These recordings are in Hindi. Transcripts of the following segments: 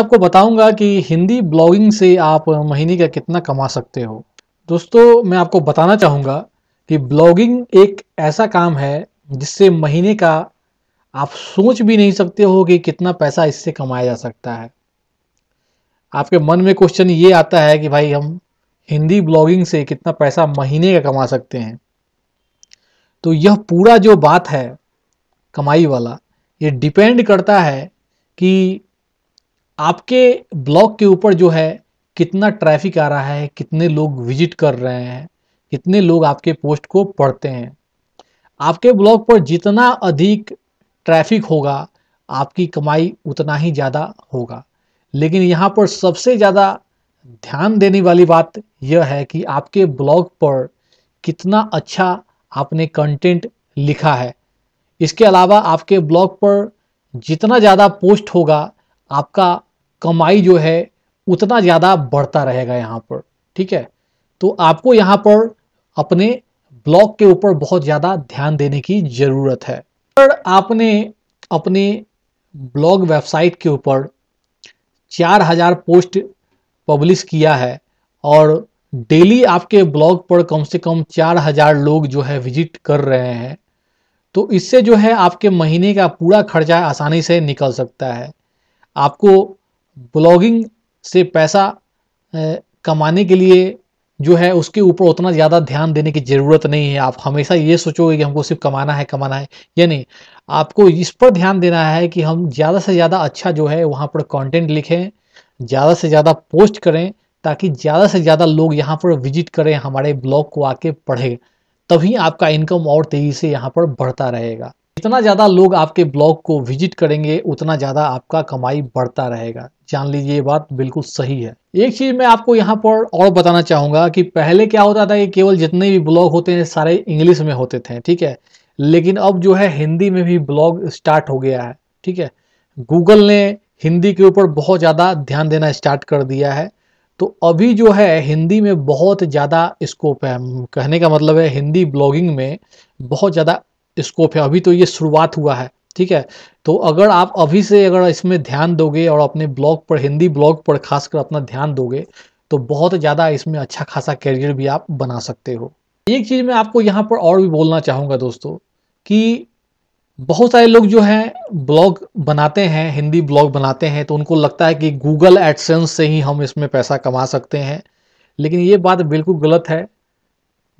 आपको बताऊँगा कि हिंदी ब्लॉगिंग से आप महीने का कितना कमा सकते हो। दोस्तों, मैं आपको बताना चाहूँगा कि ब्लॉगिंग एक ऐसा काम है जिससे महीने का आप सोच भी नहीं सकते हो कि कितना पैसा इससे कमाया जा सकता है। आपके मन में क्वेश्चन ये आता है कि भाई, हम हिंदी ब्लॉगिंग से कितना पैसा महीने का कमा सकते हैं? तो यह पूरा जो बात है कमाई वाला, ये डिपेंड करता है कि आपके ब्लॉग के ऊपर जो है, कितना ट्रैफ़िक आ रहा है, कितने लोग विज़िट कर रहे हैं, कितने लोग आपके पोस्ट को पढ़ते हैं। आपके ब्लॉग पर जितना अधिक ट्रैफ़िक होगा, आपकी कमाई उतना ही ज़्यादा होगा। लेकिन यहाँ पर सबसे ज़्यादा ध्यान देने वाली बात यह है कि आपके ब्लॉग पर कितना अच्छा आपने कंटेंट लिखा है। इसके अलावा आपके ब्लॉग पर जितना ज़्यादा पोस्ट होगा आपका कमाई जो है उतना ज़्यादा बढ़ता रहेगा यहाँ पर, ठीक है? तो आपको यहाँ पर अपने ब्लॉग के ऊपर बहुत ज़्यादा ध्यान देने की ज़रूरत है। अगर आपने अपने ब्लॉग वेबसाइट के ऊपर चार हज़ार पोस्ट पब्लिश किया है और डेली आपके ब्लॉग पर कम से कम चार हज़ार लोग जो है विज़िट कर रहे हैं तो इससे जो है आपके महीने का पूरा खर्चा आसानी से निकल सकता है। आपको ब्लॉगिंग से पैसा कमाने के लिए जो है उसके ऊपर उतना ज़्यादा ध्यान देने की ज़रूरत नहीं है। आप हमेशा ये सोचोगे कि हमको सिर्फ़ कमाना है कमाना है, या नहीं? आपको इस पर ध्यान देना है कि हम ज़्यादा से ज़्यादा अच्छा जो है वहाँ पर कंटेंट लिखें, ज़्यादा से ज़्यादा पोस्ट करें, ताकि ज़्यादा से ज़्यादा लोग यहाँ पर विज़िट करें, हमारे ब्लॉग को आके पढ़ें, तभी आपका इनकम और तेज़ी से यहाँ पर बढ़ता रहेगा। जितना ज़्यादा लोग आपके ब्लॉग को विज़िट करेंगे, उतना ज़्यादा आपका कमाई बढ़ता रहेगा। जान लीजिए ये बात बिल्कुल सही है। एक चीज़ मैं आपको यहाँ पर और बताना चाहूँगा कि पहले क्या होता था कि केवल जितने भी ब्लॉग होते हैं सारे इंग्लिश में होते थे, ठीक है? लेकिन अब जो है, हिंदी में भी ब्लॉग स्टार्ट हो गया है, ठीक है? गूगल ने हिंदी के ऊपर बहुत ज़्यादा ध्यान देना स्टार्ट कर दिया है। तो अभी जो है, हिंदी में बहुत ज़्यादा स्कोप है। कहने का मतलब है, हिंदी ब्लॉगिंग में बहुत ज़्यादा स्कोप है। अभी तो ये शुरुआत हुआ है, ठीक है? तो अगर आप अभी से अगर इसमें ध्यान दोगे और अपने ब्लॉग पर, हिंदी ब्लॉग पर खासकर अपना ध्यान दोगे तो बहुत ज़्यादा इसमें अच्छा खासा करियर भी आप बना सकते हो। एक चीज़ मैं आपको यहाँ पर और भी बोलना चाहूँगा दोस्तों, कि बहुत सारे लोग जो हैं ब्लॉग बनाते हैं, हिंदी ब्लॉग बनाते हैं तो उनको लगता है कि गूगल एडसेंस से ही हम इसमें पैसा कमा सकते हैं। लेकिन ये बात बिल्कुल गलत है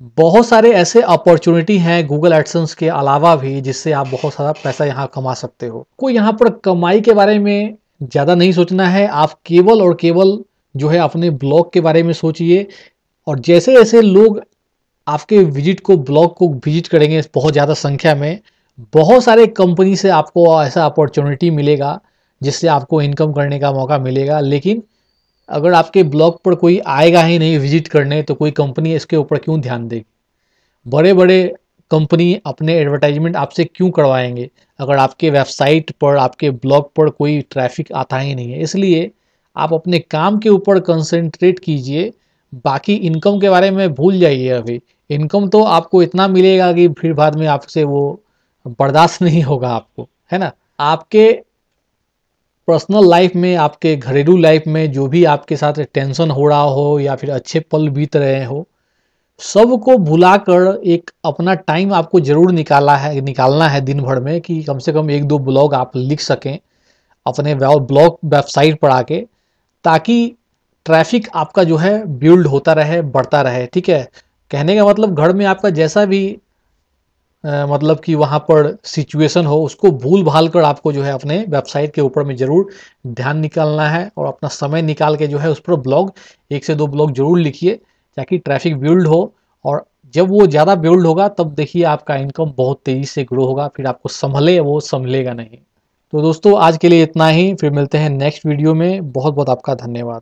बहुत सारे ऐसे अपॉर्चुनिटी हैं गूगल एडसेंस के अलावा भी, जिससे आप बहुत सारा पैसा यहाँ कमा सकते हो। कोई यहाँ पर कमाई के बारे में ज़्यादा नहीं सोचना है। आप केवल और केवल जो है अपने ब्लॉग के बारे में सोचिए। और जैसे जैसे लोग आपके विज़िट को, ब्लॉग को विज़िट करेंगे बहुत ज़्यादा संख्या में, बहुत सारे कंपनी से आपको ऐसा अपॉर्चुनिटी मिलेगा, जिससे आपको इनकम करने का मौका मिलेगा। लेकिन अगर आपके ब्लॉग पर कोई आएगा ही नहीं विज़िट करने तो कोई कंपनी इसके ऊपर क्यों ध्यान देगी बड़े बड़े कंपनी अपने एडवर्टाइजमेंट आपसे क्यों करवाएँगे? अगर आपके वेबसाइट पर, आपके ब्लॉग पर कोई ट्रैफ़िक आता ही नहीं है। इसलिए आप अपने काम के ऊपर कंसंट्रेट कीजिए। बाकी इनकम के बारे में भूल जाइए अभी। इनकम तो आपको इतना मिलेगा कि फिर बाद में आपसे वो बर्दाश्त नहीं होगा आपको, है ना? आपके पर्सनल लाइफ में, आपके घरेलू लाइफ में जो भी आपके साथ टेंशन हो रहा हो या फिर अच्छे पल बीत रहे हो, सबको भुलाकर एक अपना टाइम आपको ज़रूर निकाला है, निकालना है दिन भर में कि कम से कम एक दो ब्लॉग आप लिख सकें, अपने ब्लॉग वेबसाइट पर आके, ताकि ट्रैफ़िक आपका जो है बिल्ड होता रहे, बढ़ता रहे, ठीक है? कहने का मतलब घर में आपका जैसा भी मतलब कि वहाँ पर सिचुएशन हो, उसको भूल भाल कर आपको जो है अपने वेबसाइट के ऊपर में ज़रूर ध्यान निकालना है और अपना समय निकाल के जो है उस पर ब्लॉग एक से दो ब्लॉग ज़रूर लिखिए ताकि ट्रैफ़िक बिल्ड हो और जब वो ज़्यादा बिल्ड होगा, तब देखिए आपका इनकम बहुत तेज़ी से ग्रो होगा, फिर आपको संभले वो संभलेगा नहीं। तो दोस्तों, आज के लिए इतना ही, फिर मिलते हैं नेक्स्ट वीडियो में। बहुत बहुत आपका धन्यवाद।